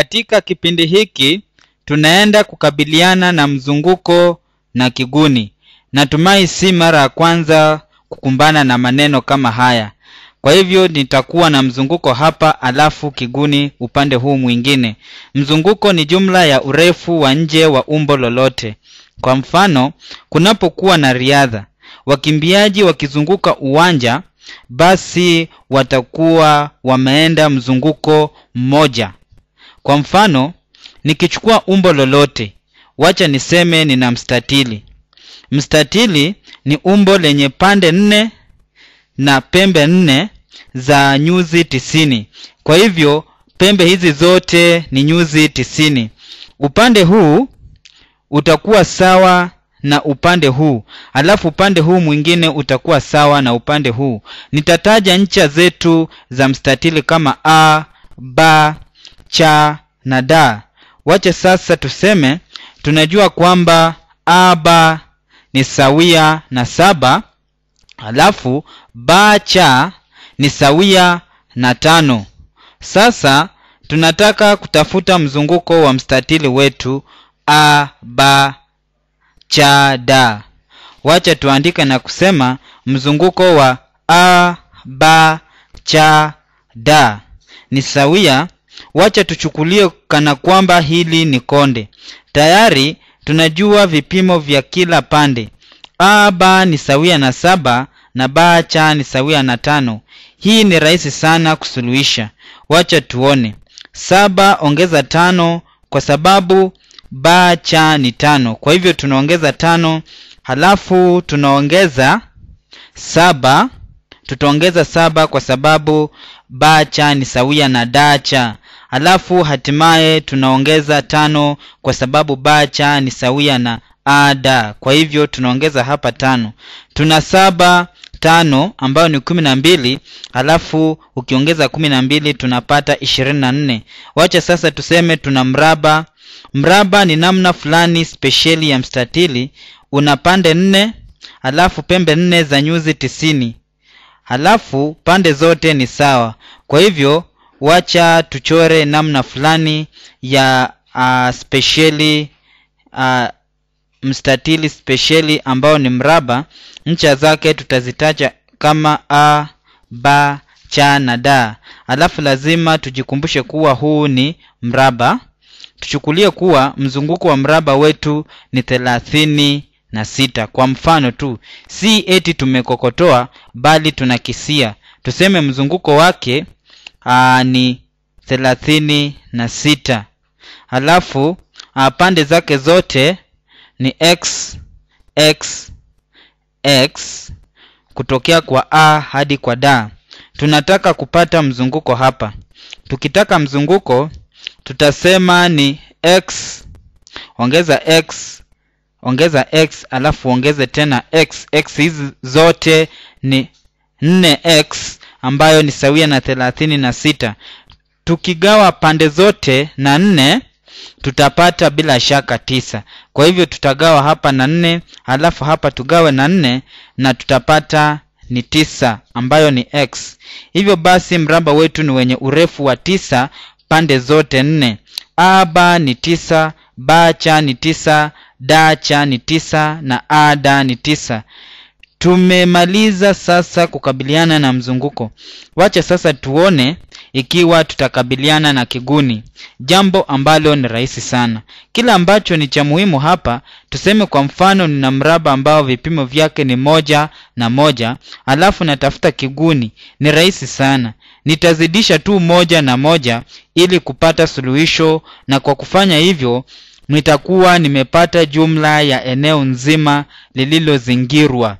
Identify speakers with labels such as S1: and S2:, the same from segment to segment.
S1: Katika kipindi hiki tunaenda kukabiliana na mzunguko na kiguni. Natumai si mara ya kwanza kukumbana na maneno kama haya. Kwa hivyo nitakuwa na mzunguko hapa alafu kiguni upande huu mwingine. Mzunguko ni jumla ya urefu wa nje wa umbo lolote. Kwa mfano, kunapokuwa na riadha, wakimbiaji wakizunguka uwanja, basi watakuwa wameenda mzunguko mmoja. Kwa mfano, nikichukua umbo lolote, wacha niseme nina mstatili. Mstatili ni umbo lenye pande nne na pembe nne za nyuzi tisini. Kwa hivyo pembe hizi zote ni nyuzi tisini. Upande huu utakuwa sawa na upande huu, alafu upande huu mwingine utakuwa sawa na upande huu. Nitataja ncha zetu za mstatili kama a, b, ch na da. Wache sasa tuseme tunajua kwamba aba ni sawia na saba alafu ba cha ni sawia na tano. Sasa tunataka kutafuta mzunguko wa mstatili wetu a ba cha da. Wacha tuandike na kusema mzunguko wa a ba cha da ni sawia. Wacha tuchukulie kana kwamba hili ni konde. Tayari tunajua vipimo vya kila pande. a ba ni sawia na saba na ba cha ni sawia na tano. Hii ni rahisi sana kusuluhisha. Wacha tuone. Saba ongeza tano kwa sababu ba cha ni tano. Kwa hivyo tunaongeza tano, halafu tunaongeza saba. Tutaongeza saba kwa sababu bacha ni sawia na da cha. Halafu hatimaye tunaongeza tano kwa sababu bacha ni sawia na ada. Kwa hivyo tunaongeza hapa tano. Tuna saba tano ambayo ni kumi na mbili halafu ukiongeza kumi na mbili tunapata ishirini na nne. Wacha sasa tuseme tuna mraba. Mraba ni namna fulani spesheli ya mstatili. Una pande nne halafu pembe nne za nyuzi tisini halafu pande zote ni sawa. Kwa hivyo wacha tuchore namna fulani ya uh, spesheli uh, mstatili spesheli ambao ni mraba. Ncha zake tutazitaja kama a, b, cha na da Alafu lazima tujikumbushe kuwa huu ni mraba. Tuchukulie kuwa mzunguko wa mraba wetu ni thelathini na sita. Kwa mfano tu, si eti tumekokotoa, bali tunakisia. Tuseme mzunguko wake aa, ni thelathini na sita. Halafu aa, pande zake zote ni x x x kutokea kwa a hadi kwa d. Tunataka kupata mzunguko hapa. Tukitaka mzunguko tutasema ni x ongeza x ongeza x alafu ongeze tena x. x hizi zote ni 4x ambayo ni sawia na thelathini na sita. Tukigawa pande zote na nne tutapata bila shaka tisa. Kwa hivyo tutagawa hapa na nne halafu hapa tugawe na nne na tutapata ni tisa ambayo ni x. Hivyo basi mraba wetu ni wenye urefu wa tisa pande zote nne. aba ni tisa, bacha ni tisa, dacha ni tisa na ada ni tisa. Tumemaliza sasa kukabiliana na mzunguko. Wacha sasa tuone ikiwa tutakabiliana na kiguni, jambo ambalo ni rahisi sana. Kila ambacho ni cha muhimu hapa, tuseme kwa mfano nina mraba ambao vipimo vyake ni moja na moja, alafu natafuta kiguni. Ni rahisi sana, nitazidisha tu moja na moja ili kupata suluhisho, na kwa kufanya hivyo nitakuwa nimepata jumla ya eneo nzima lililozingirwa.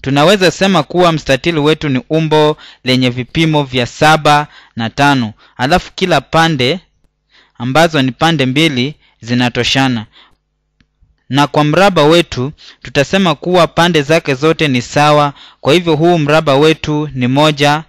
S1: Tunaweza sema kuwa mstatili wetu ni umbo lenye vipimo vya saba na tano, alafu kila pande ambazo ni pande mbili zinatoshana. Na kwa mraba wetu tutasema kuwa pande zake zote ni sawa. Kwa hivyo huu mraba wetu ni moja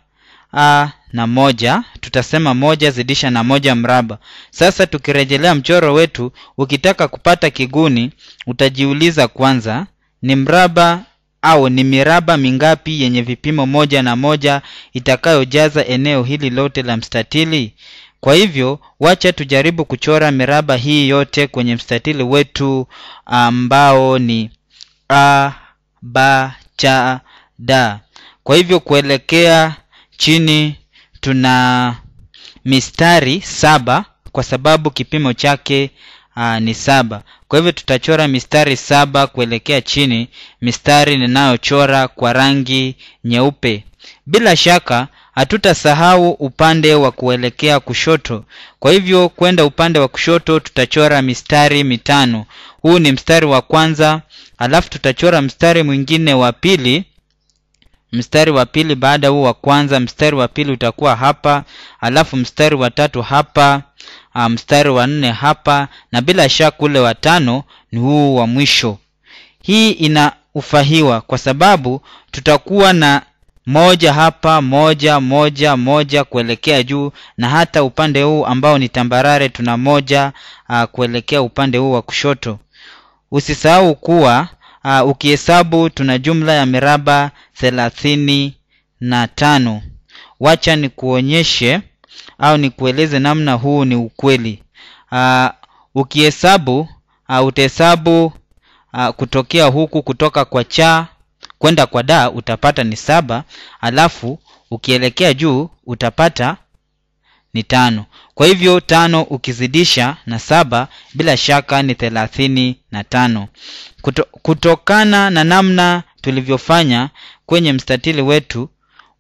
S1: a na moja, tutasema moja zidisha na moja mraba. Sasa tukirejelea mchoro wetu, ukitaka kupata kiguni utajiuliza kwanza, ni mraba au ni miraba mingapi yenye vipimo moja na moja itakayojaza eneo hili lote la mstatili? kwa hivyo wacha tujaribu kuchora miraba hii yote kwenye mstatili wetu ambao ni a b, ch, d. kwa hivyo kuelekea chini tuna mistari saba kwa sababu kipimo chake uh, ni saba. Kwa hivyo tutachora mistari saba kuelekea chini. Mistari ninayochora kwa rangi nyeupe. Bila shaka hatutasahau upande wa kuelekea kushoto. Kwa hivyo kwenda upande wa kushoto tutachora mistari mitano. Huu ni mstari wa kwanza alafu tutachora mstari mwingine wa pili. Mstari wa pili baada huu wa kwanza mstari wa pili utakuwa hapa alafu mstari wa tatu hapa mstari wa nne hapa na bila shaka ule wa tano ni huu wa mwisho. Hii ina ufahiwa kwa sababu tutakuwa na moja hapa moja moja moja kuelekea juu na hata upande huu ambao ni tambarare tuna moja uh, kuelekea upande huu wa kushoto. Usisahau kuwa uh, ukihesabu tuna jumla ya miraba thelathini na tano. Wacha nikuonyeshe au nikueleze namna huu ni ukweli. Uh, ukihesabu uh, utahesabu uh, kutokea huku kutoka kwa cha kwenda kwa da utapata ni saba alafu ukielekea juu utapata ni tano. Kwa hivyo tano ukizidisha na saba bila shaka ni thelathini na tano. Kuto, kutokana na namna tulivyofanya kwenye mstatili wetu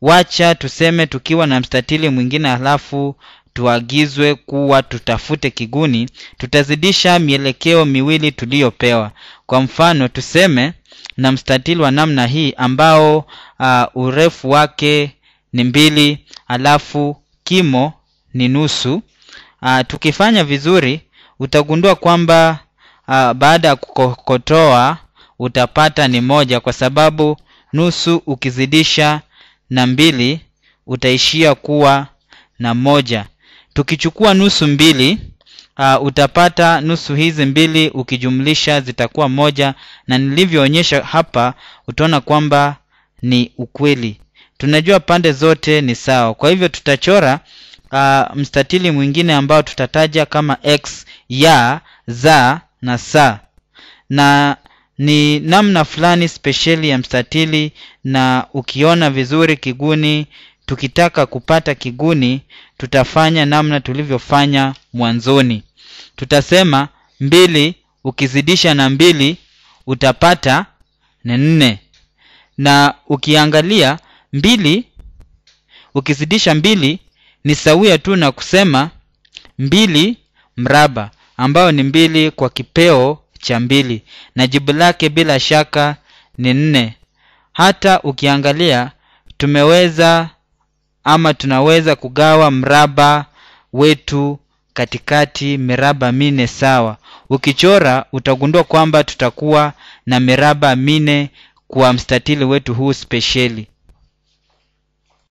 S1: wacha tuseme tukiwa na mstatili mwingine halafu tuagizwe kuwa tutafute kiguni tutazidisha mielekeo miwili tuliyopewa. Kwa mfano tuseme na mstatili wa namna hii ambao uh, urefu wake ni mbili alafu kimo ni nusu. Uh, tukifanya vizuri utagundua kwamba uh, baada ya kukokotoa utapata ni moja kwa sababu nusu ukizidisha na mbili utaishia kuwa na moja. Tukichukua nusu mbili uh, utapata nusu hizi mbili ukijumlisha zitakuwa moja na nilivyoonyesha hapa utaona kwamba ni ukweli. Tunajua pande zote ni sawa. Kwa hivyo tutachora uh, mstatili mwingine ambao tutataja kama x ya za na sa na ni namna fulani spesheli ya mstatili na ukiona vizuri kiguni tukitaka kupata kiguni tutafanya namna tulivyofanya mwanzoni. Tutasema mbili ukizidisha na mbili utapata na nne. Na ukiangalia mbili ukizidisha mbili ni sawia tu na kusema mbili mraba ambayo ni mbili kwa kipeo cha mbili na jibu lake bila shaka ni nne. Hata ukiangalia tumeweza ama tunaweza kugawa mraba wetu katikati miraba mine sawa. Ukichora utagundua kwamba tutakuwa na miraba mine kwa mstatili wetu huu spesheli